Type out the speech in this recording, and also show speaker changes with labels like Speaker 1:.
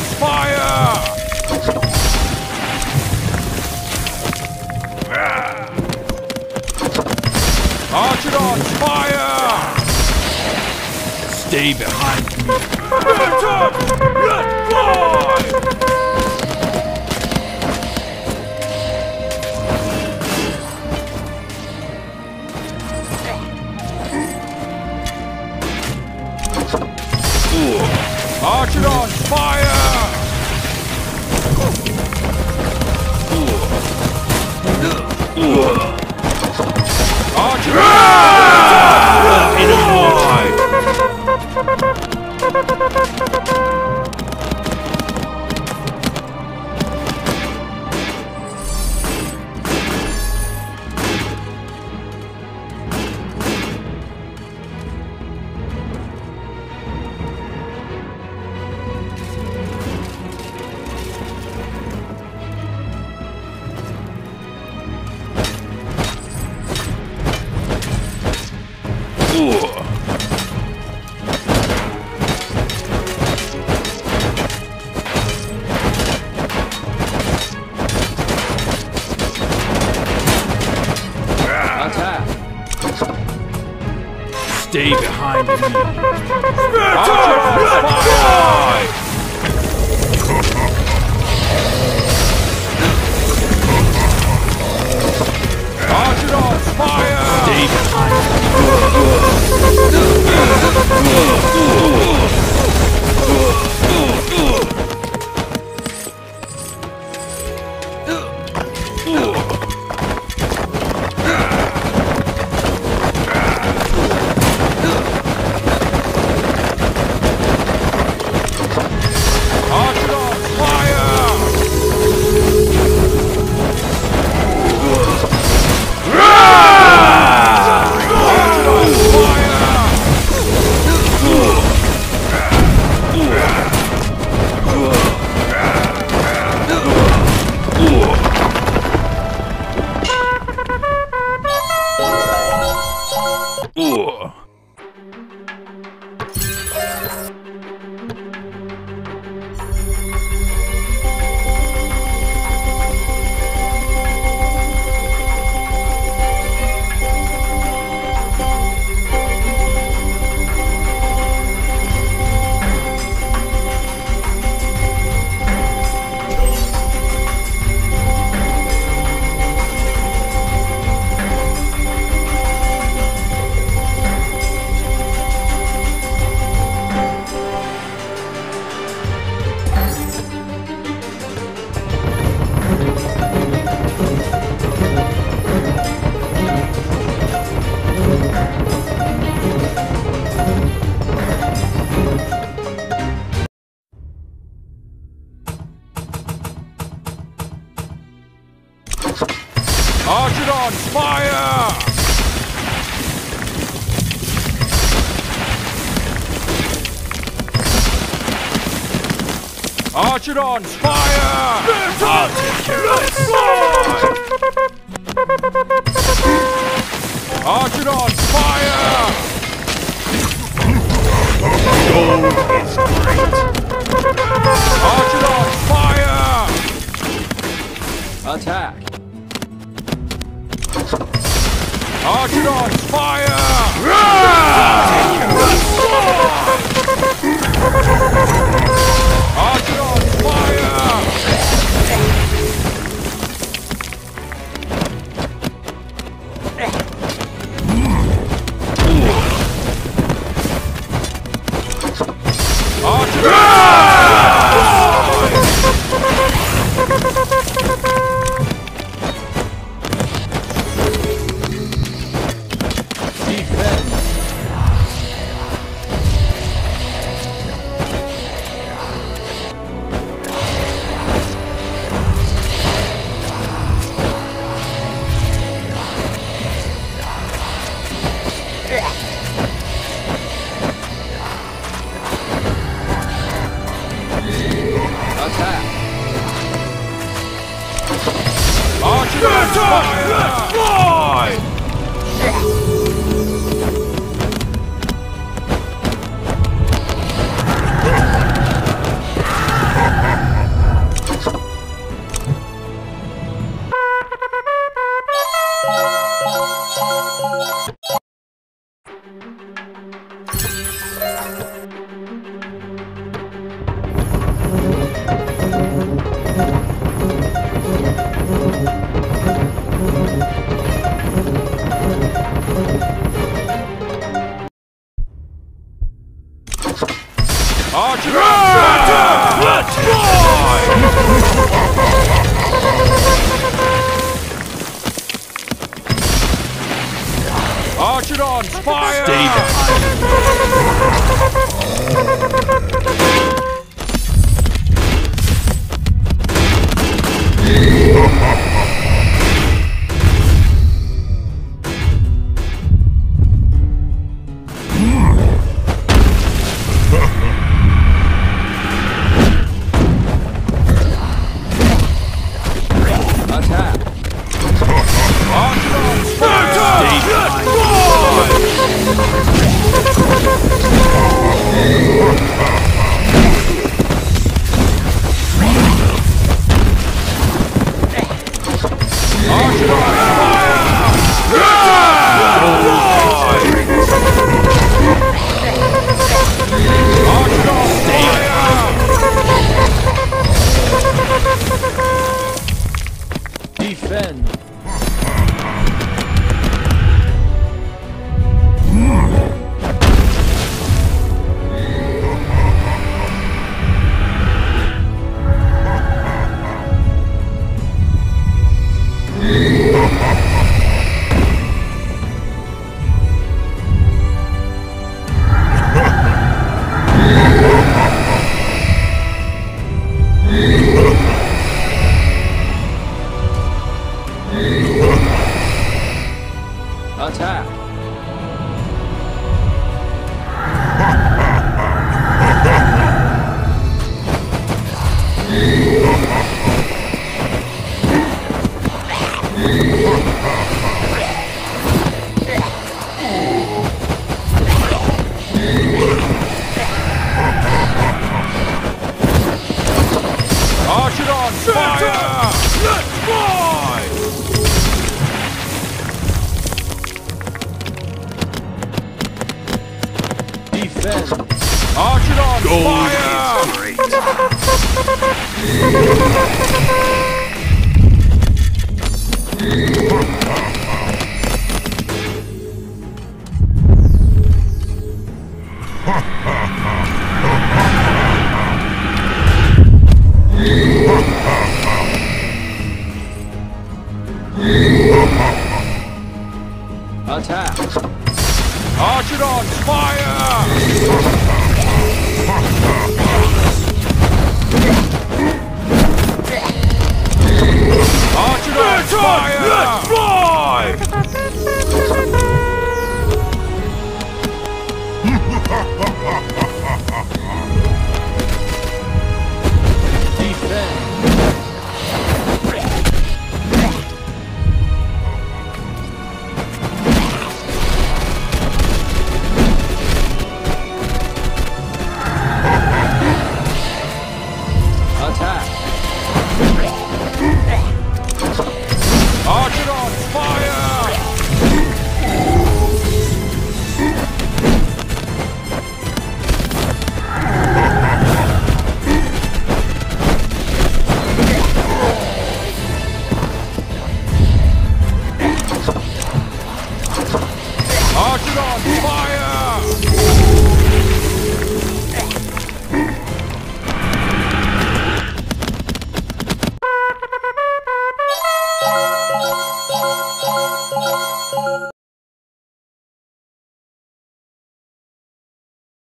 Speaker 1: Crossfire! Stay behind me. Archidons, fire! Stay behind me. 哇 Archidons, fire! Archidons, fire! Archidons, fire!
Speaker 2: Attack!
Speaker 1: Archidons, fire! Fire!
Speaker 2: Stay
Speaker 3: Defend!
Speaker 1: Archidons,
Speaker 2: Gold
Speaker 1: fire!
Speaker 3: Attack!
Speaker 1: Archidons, fire! Archidons, fire! Let's fly! Archidons, fire!